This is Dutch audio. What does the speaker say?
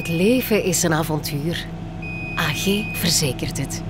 Het leven is een avontuur. AG verzekert het.